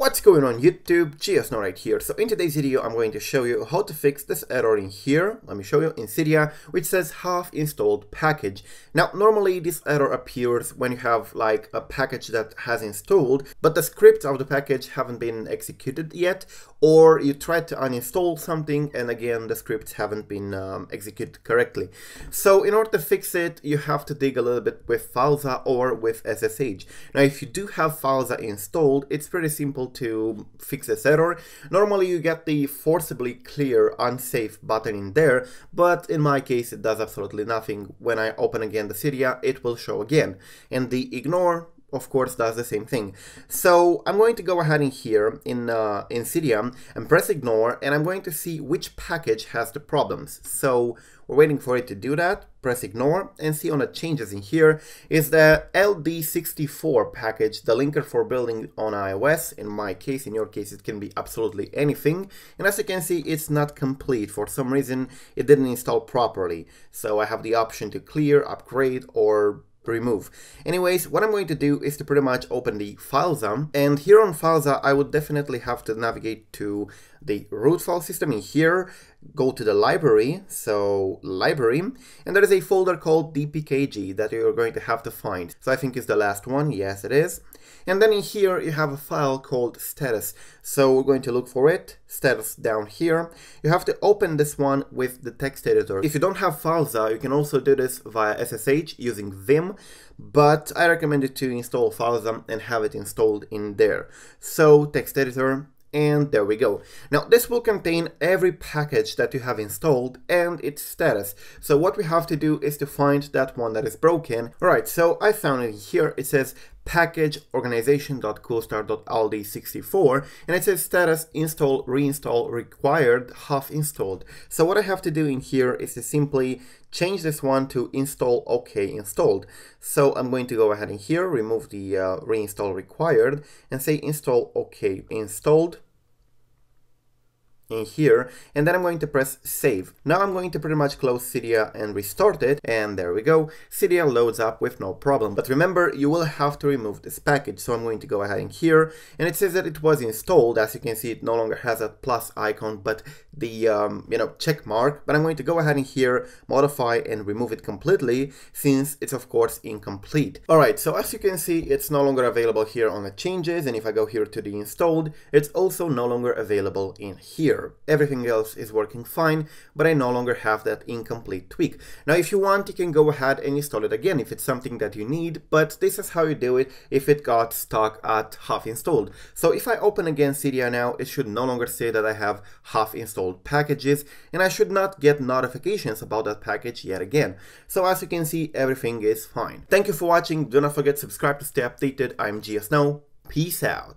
What's going on YouTube? GeoSnow right here. So in today's video I'm going to show you how to fix this error in here. Let me show you in Cydia which says half installed package. Now normally this error appears when you have like a package that has installed but the scripts of the package haven't been executed yet or you tried to uninstall something and again the scripts haven't been um, executed correctly. So in order to fix it you have to dig a little bit with Filza or with SSH. Now if you do have Filza installed it's pretty simple to fix this error. Normally you get the forcibly clear unsafe button in there, but in my case it does absolutely nothing. When I open again the Cydia, it will show again. And the ignore of course does the same thing. So I'm going to go ahead in here in, uh, in Cydia and press ignore and I'm going to see which package has the problems. So we're waiting for it to do that, press ignore and see on the changes in here is the LD64 package, the linker for building on iOS. In my case, in your case, it can be absolutely anything. And as you can see, it's not complete. For some reason, it didn't install properly. So I have the option to clear, upgrade, or remove. Anyways, what I'm going to do is to pretty much open the Filza, and here on Filza, I would definitely have to navigate to the root file system in here, go to the library, so library, and there is a folder called dpkg that you're going to have to find. So I think it's the last one, yes it is. And then in here you have a file called status. So we're going to look for it, status down here. You have to open this one with the text editor. If you don't have Filza, you can also do this via SSH using Vim, but I recommend it to install Filza and have it installed in there. So text editor, and there we go. Now this will contain every package that you have installed and its status. So what we have to do is to find that one that is broken. Alright, so I found it here. It says package organization.coolstar.ld64 and it says status install reinstall required half installed. So what I have to do in here is to simply change this one to install OK installed. So I'm going to go ahead in here, remove the uh, reinstall required and say install OK installed in here and then I'm going to press save. Now I'm going to pretty much close Cydia and restart it and there we go. Cydia loads up with no problem. But remember you will have to remove this package so I'm going to go ahead in here and it says that it was installed. As you can see it no longer has a plus icon but the um, you know check mark but I'm going to go ahead in here modify and remove it completely since it's of course incomplete. Alright so as you can see it's no longer available here on the changes and if I go here to the installed it's also no longer available in here Everything else is working fine, but I no longer have that incomplete tweak. Now, if you want, you can go ahead and install it again if it's something that you need, but this is how you do it if it got stuck at half installed. So if I open again Cydia now, it should no longer say that I have half installed packages, and I should not get notifications about that package yet again. So as you can see, everything is fine. Thank you for watching. Do not forget to subscribe to stay updated. I'm GeoSnow. Peace out.